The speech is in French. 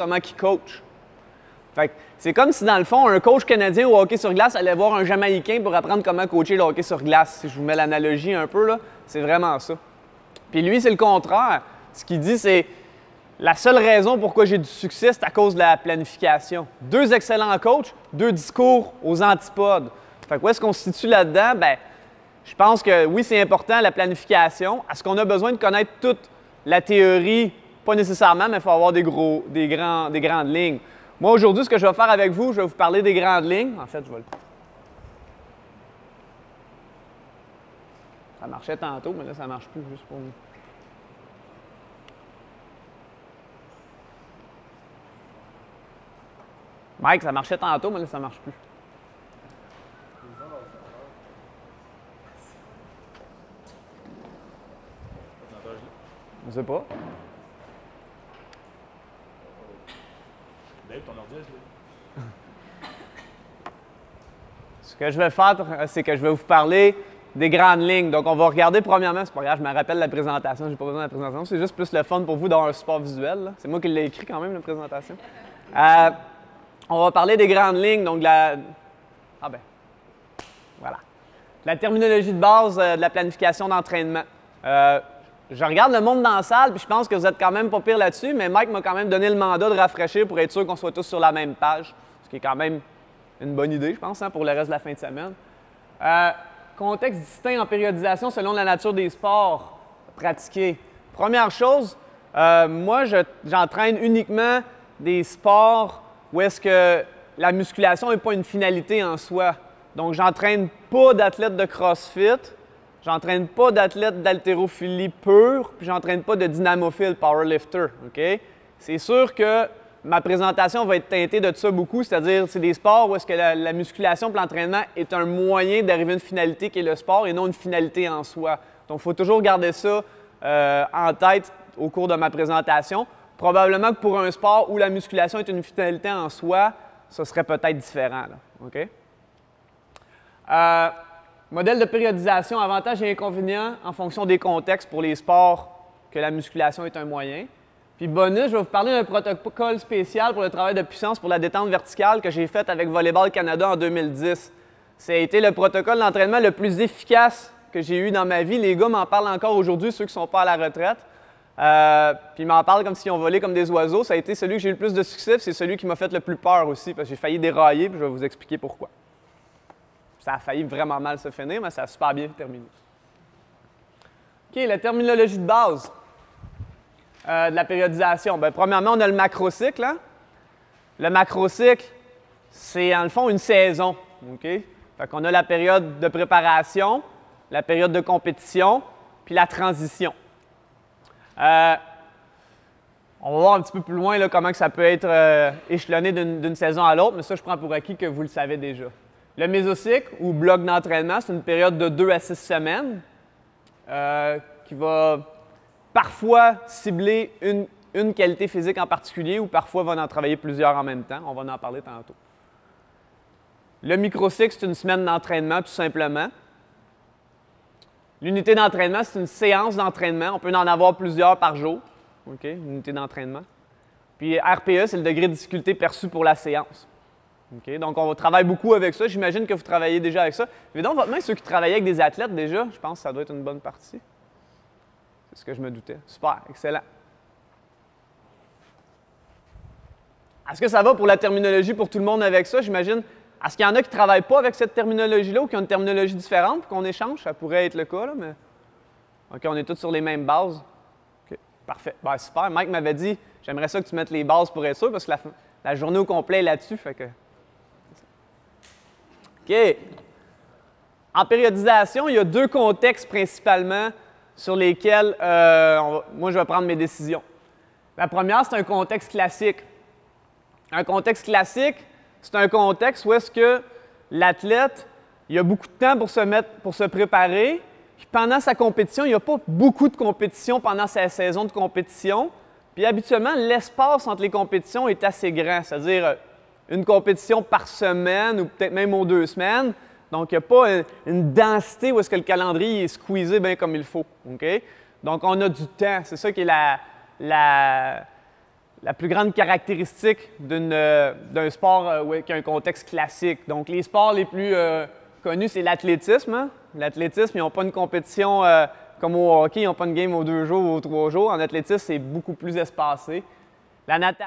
comment il coach. Fait c'est comme si, dans le fond, un coach canadien au hockey sur glace allait voir un Jamaïcain pour apprendre comment coacher le hockey sur glace. Si je vous mets l'analogie un peu, c'est vraiment ça. Puis lui, c'est le contraire. Ce qu'il dit, c'est la seule raison pourquoi j'ai du succès, c'est à cause de la planification. Deux excellents coachs, deux discours aux antipodes. Fait que où est-ce qu'on se situe là-dedans? Ben, je pense que oui, c'est important la planification. Est-ce qu'on a besoin de connaître toute la théorie? Pas nécessairement, mais il faut avoir des, gros, des, grands, des grandes lignes. Moi, aujourd'hui, ce que je vais faire avec vous, je vais vous parler des grandes lignes. En fait, je vais le. Ça marchait tantôt, mais là, ça ne marche plus juste pour vous. Mike, ça marchait tantôt, mais là, ça ne marche plus. Je sais pas. Dave, ton ordi, je l'ai. Ce que je vais faire, c'est que je vais vous parler des grandes lignes. Donc, on va regarder premièrement, c'est pas grave, je me rappelle la présentation, j'ai pas besoin de la présentation. C'est juste plus le fun pour vous d'avoir un support visuel. C'est moi qui l'ai écrit quand même, la présentation. Euh, on va parler des grandes lignes, donc de la. Ah ben. Voilà. La terminologie de base euh, de la planification d'entraînement. Euh, je regarde le monde dans la salle, puis je pense que vous êtes quand même pas pire là-dessus, mais Mike m'a quand même donné le mandat de rafraîchir pour être sûr qu'on soit tous sur la même page, ce qui est quand même une bonne idée, je pense, hein, pour le reste de la fin de semaine. Euh, contexte distinct en périodisation selon la nature des sports pratiqués. Première chose, euh, moi, je- j'entraîne uniquement des sports où est-ce que la musculation n'est pas une finalité en soi. Donc, j'entraîne pas d'athlètes de CrossFit, j'entraîne pas d'athlètes d'haltérophilie pure, puis j'entraîne pas de dynamophile powerlifter. C'est sûr que ma présentation va être teintée de ça beaucoup, c'est-à-dire c'est des sports où est-ce que la, la musculation et l'entraînement est un moyen d'arriver à une finalité qui est le sport et non une finalité en soi. Donc, il faut toujours garder ça euh, en tête au cours de ma présentation. Probablement que pour un sport où la musculation est une finalité en soi, ce serait peut-être différent. OK? Euh, modèle de périodisation, avantages et inconvénients en fonction des contextes pour les sports que la musculation est un moyen. Puis bonus, je vais vous parler d'un protocole spécial pour le travail de puissance pour la détente verticale que j'ai fait avec Volleyball Canada en 2010. Ça a été le protocole d'entraînement le plus efficace que j'ai eu dans ma vie. Les gars m'en parlent encore aujourd'hui, ceux qui ne sont pas à la retraite. Euh, puis ils m'en parlent comme s'ils ont volé comme des oiseaux. Ça a été celui que j'ai eu le plus de succès, c'est celui qui m'a fait le plus peur aussi, parce que j'ai failli dérailler, puis je vais vous expliquer pourquoi. Ça a failli vraiment mal se finir, mais ça a super bien terminé. OK, la terminologie de base euh, de la périodisation. Bien, premièrement, on a le macrocycle. hein. Le macrocycle, c'est en le fond une saison. OK? Fait qu'on a la période de préparation, la période de compétition, puis la transition. Euh, on va voir un petit peu plus loin comment que ça peut être euh, échelonné d'une saison à l'autre, mais ça, je prends pour acquis que vous le savez déjà. Le mésocycle, ou bloc d'entraînement, c'est une période de 2 à 6 semaines euh, qui va parfois cibler une, une qualité physique en particulier ou parfois va en travailler plusieurs en même temps. On va en parler tantôt. Le microcycle, c'est une semaine d'entraînement, tout simplement. L'unité d'entraînement, c'est une séance d'entraînement. On peut en avoir plusieurs par jour. OK, unité d'entraînement. Puis RPE, c'est le degré de difficulté perçu pour la séance. Donc on travaille beaucoup avec ça. J'imagine que vous travaillez déjà avec ça. Évidemment, votre main, ceux qui travaillent avec des athlètes déjà, je pense que ça doit être une bonne partie. C'est ce que je me doutais. Super, excellent. Est-ce que ça va pour la terminologie pour tout le monde avec ça? J'imagine. Est-ce qu'il y en a qui ne travaillent pas avec cette terminologie-là ou qui ont une terminologie différente pour qu'on échange? Ça pourrait être le cas, là, mais. OK, on est tous sur les mêmes bases. OK, parfait. Ben, super. Mike m'avait dit j'aimerais ça que tu mettes les bases pour être sûr parce que la, la journée au complet est là-dessus. Fait que. OK. En périodisation, il y a deux contextes principalement sur lesquels euh, moi je vais prendre mes décisions. La première, c'est un contexte classique. Un contexte classique, c'est un contexte où est-ce que l'athlète, il a beaucoup de temps pour se mettre, pour se préparer. Puis pendant sa compétition, il n'y a pas beaucoup de compétition pendant sa saison de compétition. Puis habituellement, l'espace entre les compétitions est assez grand, c'est-à-dire une compétition par semaine ou peut-être même aux deux semaines. Donc, il n'y a pas une, densité où est-ce que le calendrier est squeezé bien comme il faut. Donc, on a du temps. C'est ça qui est la, la, la plus grande caractéristique euh, d'un sport euh, qui a un contexte classique. Donc, les sports les plus euh, connus, c'est l'athlétisme. Hein? L'athlétisme, ils n'ont pas une compétition comme au hockey, ils n'ont pas une game aux deux jours ou aux trois jours. En athlétisme, c'est beaucoup plus espacé. La natation,